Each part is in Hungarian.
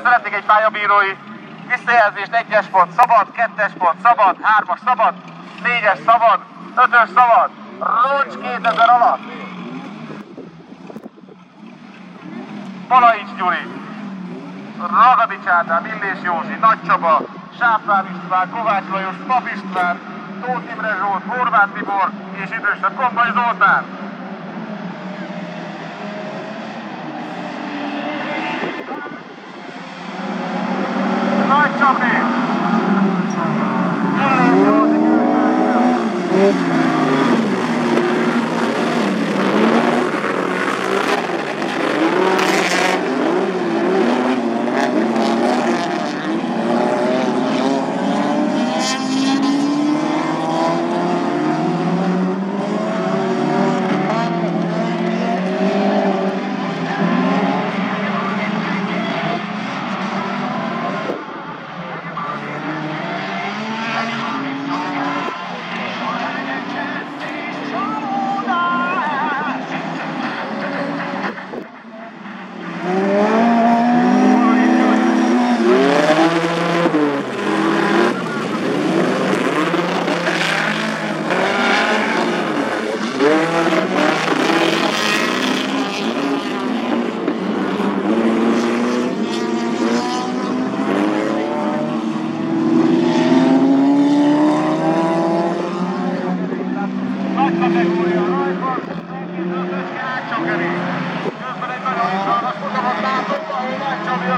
Akkor szeretnék egy pályabírói visszajelzést, egyes pont szabad, kettes pont szabad, hármas szabad, négyes szabad, ötös szabad, roncs 2000 alatt. Palaics Gyuri, Ragadics Ádám, Illés Józsi, Nagy Csaba, Sáfrán István, Kovács Lajos, Pap István, Tóth Imre Zsolt, Horváth Tibor és idősebb Kombay Zoltán. Nagy Csabi! Illés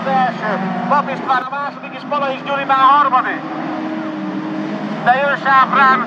az első. Pap István a második, és Palaics Gyuri már a harmadik. De jön Sáfrán.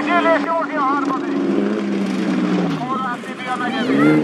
Vigilation your harmony. Ora tibia megyezik.